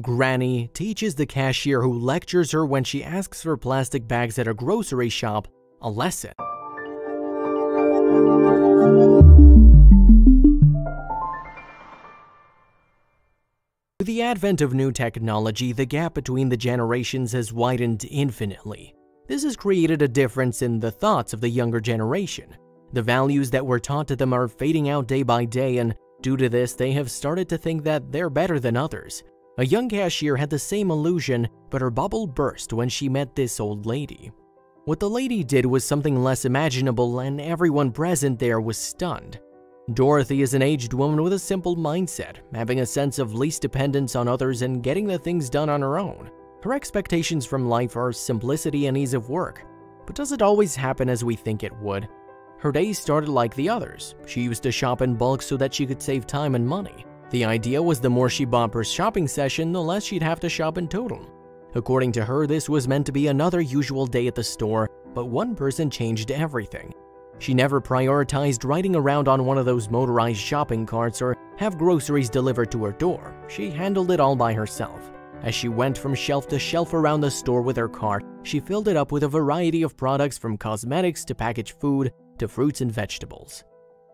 Granny teaches the cashier who lectures her when she asks for plastic bags at a grocery shop a lesson. With the advent of new technology, the gap between the generations has widened infinitely. This has created a difference in the thoughts of the younger generation. The values that were taught to them are fading out day by day, and due to this, they have started to think that they're better than others. A young cashier had the same illusion, but her bubble burst when she met this old lady. What the lady did was something less imaginable, and everyone present there was stunned. Dorothy is an aged woman with a simple mindset, having a sense of least dependence on others and getting the things done on her own. Her expectations from life are simplicity and ease of work. But does it always happen as we think it would? Her days started like the others. She used to shop in bulk so that she could save time and money. The idea was the more she bought per shopping session, the less she'd have to shop in total. According to her, this was meant to be another usual day at the store, but one person changed everything. She never prioritized riding around on one of those motorized shopping carts or have groceries delivered to her door. She handled it all by herself. As she went from shelf to shelf around the store with her cart, she filled it up with a variety of products from cosmetics to packaged food to fruits and vegetables.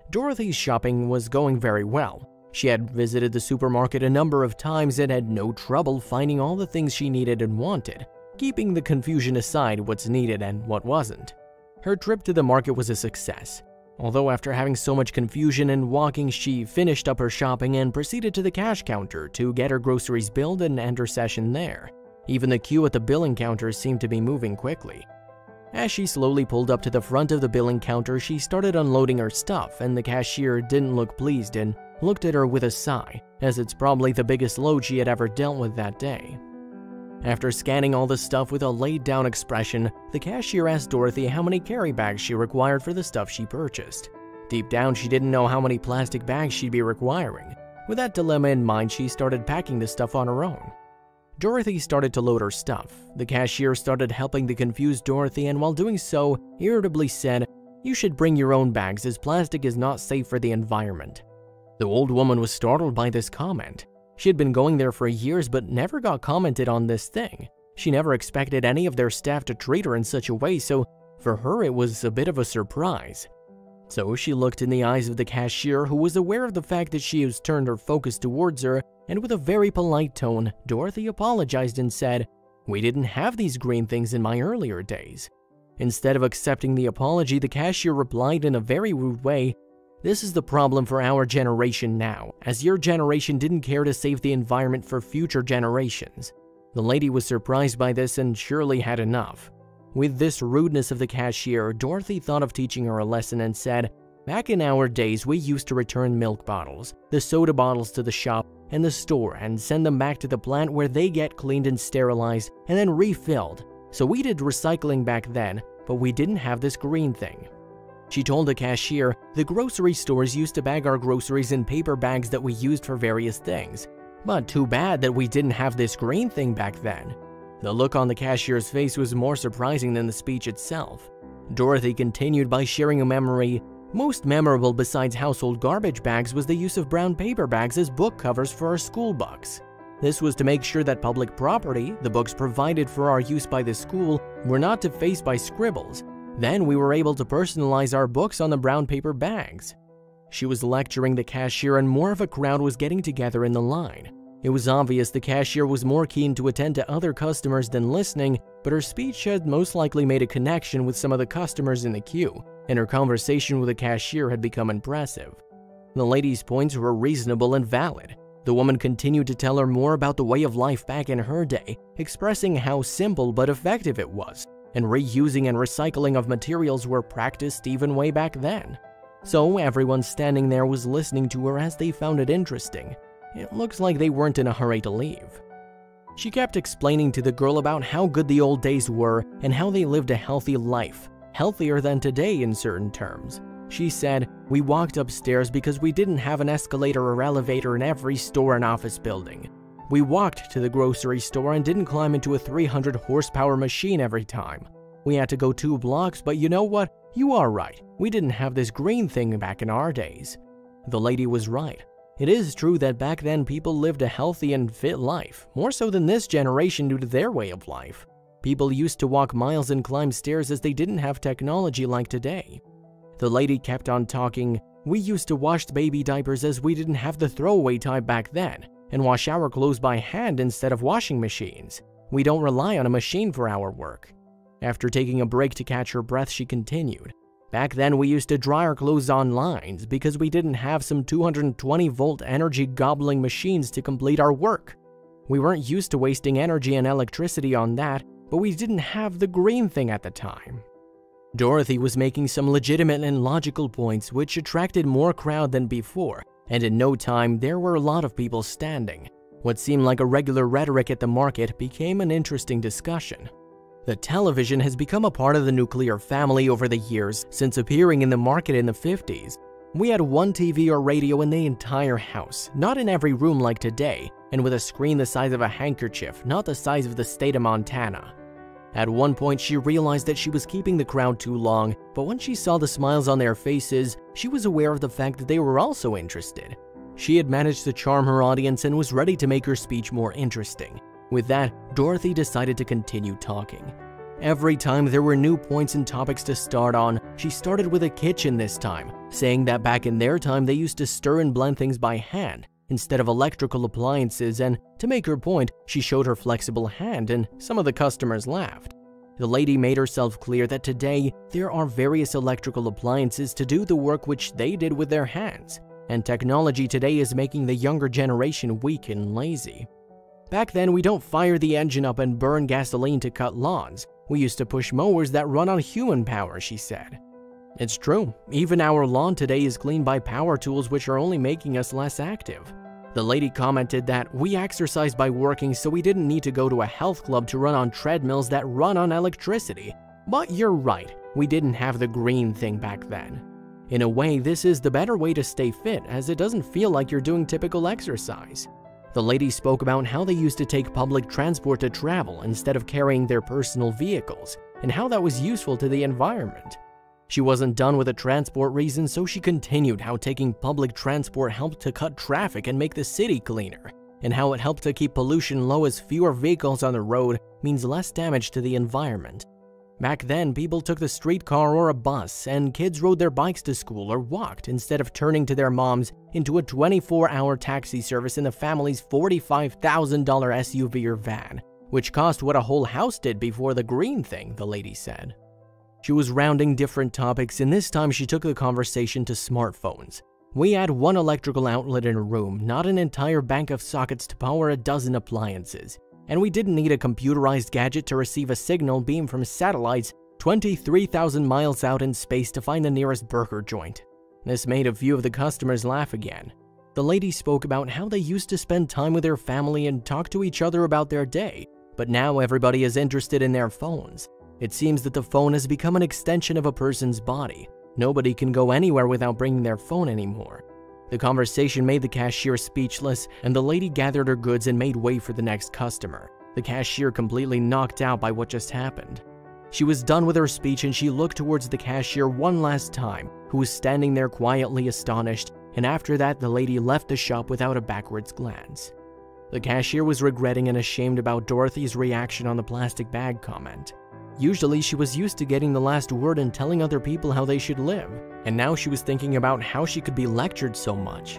Dorothy's shopping was going very well. She had visited the supermarket a number of times and had no trouble finding all the things she needed and wanted, keeping the confusion aside what's needed and what wasn't. Her trip to the market was a success. Although after having so much confusion and walking, she finished up her shopping and proceeded to the cash counter to get her groceries billed and end her session there. Even the queue at the billing counter seemed to be moving quickly. As she slowly pulled up to the front of the billing counter, she started unloading her stuff and the cashier didn't look pleased and looked at her with a sigh, as it's probably the biggest load she had ever dealt with that day. After scanning all the stuff with a laid down expression, the cashier asked Dorothy how many carry bags she required for the stuff she purchased. Deep down, she didn't know how many plastic bags she'd be requiring. With that dilemma in mind, she started packing the stuff on her own. Dorothy started to load her stuff. The cashier started helping the confused Dorothy and while doing so, irritably said, You should bring your own bags as plastic is not safe for the environment. The old woman was startled by this comment. She had been going there for years but never got commented on this thing. She never expected any of their staff to treat her in such a way, so for her it was a bit of a surprise. So she looked in the eyes of the cashier who was aware of the fact that she has turned her focus towards her, and with a very polite tone, Dorothy apologized and said, We didn't have these green things in my earlier days. Instead of accepting the apology, the cashier replied in a very rude way, this is the problem for our generation now, as your generation didn't care to save the environment for future generations. The lady was surprised by this and surely had enough. With this rudeness of the cashier, Dorothy thought of teaching her a lesson and said, Back in our days, we used to return milk bottles, the soda bottles to the shop and the store and send them back to the plant where they get cleaned and sterilized and then refilled. So we did recycling back then, but we didn't have this green thing. She told the cashier, the grocery stores used to bag our groceries in paper bags that we used for various things. But too bad that we didn't have this green thing back then. The look on the cashier's face was more surprising than the speech itself. Dorothy continued by sharing a memory. Most memorable besides household garbage bags was the use of brown paper bags as book covers for our school books. This was to make sure that public property, the books provided for our use by the school, were not defaced by scribbles, then we were able to personalize our books on the brown paper bags. She was lecturing the cashier and more of a crowd was getting together in the line. It was obvious the cashier was more keen to attend to other customers than listening, but her speech had most likely made a connection with some of the customers in the queue, and her conversation with the cashier had become impressive. The lady's points were reasonable and valid. The woman continued to tell her more about the way of life back in her day, expressing how simple but effective it was, and reusing and recycling of materials were practiced even way back then. So everyone standing there was listening to her as they found it interesting. It looks like they weren't in a hurry to leave. She kept explaining to the girl about how good the old days were and how they lived a healthy life, healthier than today in certain terms. She said, We walked upstairs because we didn't have an escalator or elevator in every store and office building. We walked to the grocery store and didn't climb into a 300 horsepower machine every time. We had to go two blocks, but you know what? You are right. We didn't have this green thing back in our days. The lady was right. It is true that back then people lived a healthy and fit life, more so than this generation due to their way of life. People used to walk miles and climb stairs as they didn't have technology like today. The lady kept on talking, we used to wash baby diapers as we didn't have the throwaway type back then, and wash our clothes by hand instead of washing machines. We don't rely on a machine for our work. After taking a break to catch her breath, she continued. Back then, we used to dry our clothes on lines because we didn't have some 220 volt energy gobbling machines to complete our work. We weren't used to wasting energy and electricity on that, but we didn't have the green thing at the time. Dorothy was making some legitimate and logical points which attracted more crowd than before, and in no time there were a lot of people standing. What seemed like a regular rhetoric at the market became an interesting discussion. The television has become a part of the nuclear family over the years since appearing in the market in the 50s. We had one TV or radio in the entire house, not in every room like today, and with a screen the size of a handkerchief, not the size of the state of Montana. At one point, she realized that she was keeping the crowd too long, but when she saw the smiles on their faces, she was aware of the fact that they were also interested. She had managed to charm her audience and was ready to make her speech more interesting. With that, Dorothy decided to continue talking. Every time there were new points and topics to start on, she started with a kitchen this time, saying that back in their time they used to stir and blend things by hand instead of electrical appliances and to make her point, she showed her flexible hand and some of the customers laughed. The lady made herself clear that today there are various electrical appliances to do the work which they did with their hands, and technology today is making the younger generation weak and lazy. Back then, we don't fire the engine up and burn gasoline to cut lawns. We used to push mowers that run on human power, she said. It's true, even our lawn today is cleaned by power tools which are only making us less active. The lady commented that we exercise by working so we didn't need to go to a health club to run on treadmills that run on electricity. But you're right, we didn't have the green thing back then. In a way, this is the better way to stay fit as it doesn't feel like you're doing typical exercise. The lady spoke about how they used to take public transport to travel instead of carrying their personal vehicles, and how that was useful to the environment. She wasn't done with the transport reason, so she continued how taking public transport helped to cut traffic and make the city cleaner, and how it helped to keep pollution low as fewer vehicles on the road means less damage to the environment. Back then, people took the streetcar or a bus, and kids rode their bikes to school or walked instead of turning to their moms into a 24-hour taxi service in the family's $45,000 SUV or van, which cost what a whole house did before the green thing, the lady said. She was rounding different topics, and this time she took the conversation to smartphones. We had one electrical outlet in a room, not an entire bank of sockets to power a dozen appliances and we didn't need a computerized gadget to receive a signal beam from satellites 23,000 miles out in space to find the nearest burger joint. This made a few of the customers laugh again. The lady spoke about how they used to spend time with their family and talk to each other about their day, but now everybody is interested in their phones. It seems that the phone has become an extension of a person's body. Nobody can go anywhere without bringing their phone anymore. The conversation made the cashier speechless, and the lady gathered her goods and made way for the next customer. The cashier completely knocked out by what just happened. She was done with her speech and she looked towards the cashier one last time, who was standing there quietly astonished, and after that the lady left the shop without a backwards glance. The cashier was regretting and ashamed about Dorothy's reaction on the plastic bag comment. Usually she was used to getting the last word and telling other people how they should live, and now she was thinking about how she could be lectured so much.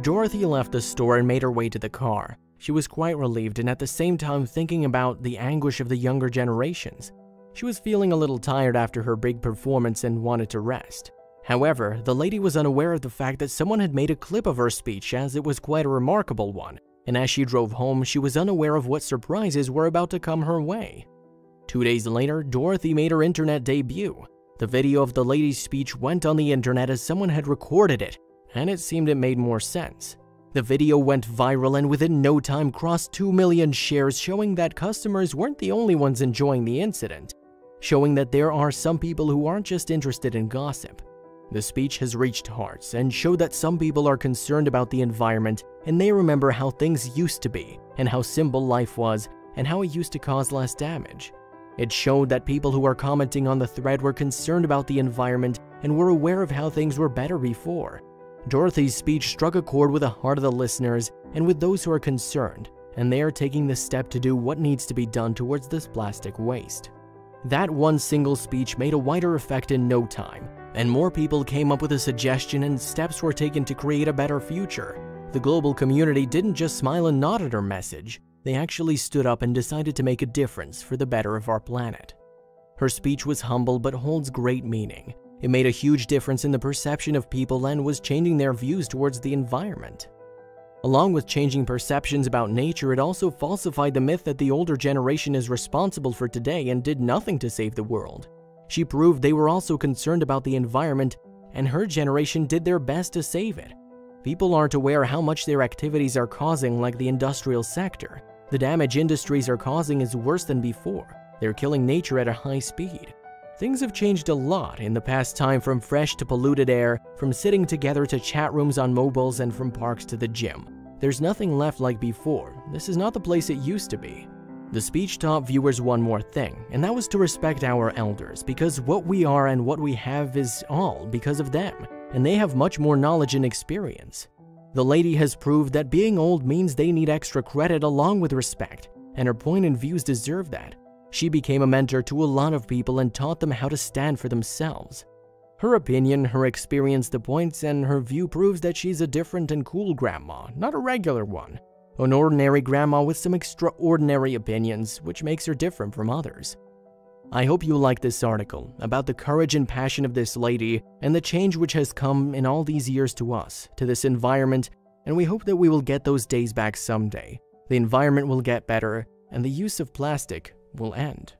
Dorothy left the store and made her way to the car. She was quite relieved and at the same time thinking about the anguish of the younger generations. She was feeling a little tired after her big performance and wanted to rest. However, the lady was unaware of the fact that someone had made a clip of her speech as it was quite a remarkable one, and as she drove home, she was unaware of what surprises were about to come her way. Two days later, Dorothy made her internet debut. The video of the lady's speech went on the internet as someone had recorded it, and it seemed it made more sense. The video went viral and within no time crossed 2 million shares showing that customers weren't the only ones enjoying the incident, showing that there are some people who aren't just interested in gossip. The speech has reached hearts and showed that some people are concerned about the environment and they remember how things used to be and how simple life was and how it used to cause less damage. It showed that people who are commenting on the thread were concerned about the environment and were aware of how things were better before. Dorothy's speech struck a chord with the heart of the listeners and with those who are concerned, and they are taking the step to do what needs to be done towards this plastic waste. That one single speech made a wider effect in no time, and more people came up with a suggestion and steps were taken to create a better future. The global community didn't just smile and nod at her message, they actually stood up and decided to make a difference for the better of our planet. Her speech was humble but holds great meaning. It made a huge difference in the perception of people and was changing their views towards the environment. Along with changing perceptions about nature, it also falsified the myth that the older generation is responsible for today and did nothing to save the world. She proved they were also concerned about the environment, and her generation did their best to save it. People aren't aware how much their activities are causing, like the industrial sector. The damage industries are causing is worse than before. They're killing nature at a high speed. Things have changed a lot in the past time from fresh to polluted air, from sitting together to chat rooms on mobiles, and from parks to the gym. There's nothing left like before. This is not the place it used to be. The speech taught viewers one more thing, and that was to respect our elders, because what we are and what we have is all because of them, and they have much more knowledge and experience. The lady has proved that being old means they need extra credit along with respect, and her point and views deserve that. She became a mentor to a lot of people and taught them how to stand for themselves. Her opinion, her experience, the points, and her view proves that she's a different and cool grandma, not a regular one. An ordinary grandma with some extraordinary opinions, which makes her different from others. I hope you like this article about the courage and passion of this lady and the change which has come in all these years to us, to this environment, and we hope that we will get those days back someday. The environment will get better, and the use of plastic will end.